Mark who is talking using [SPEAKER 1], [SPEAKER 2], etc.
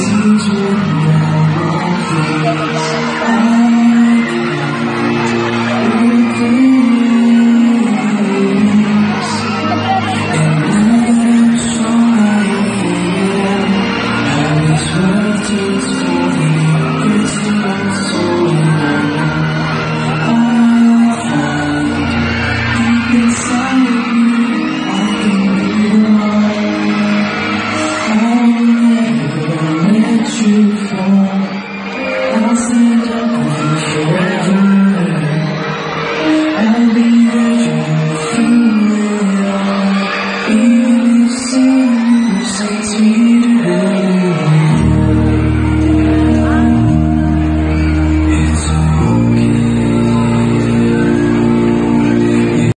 [SPEAKER 1] 曾经。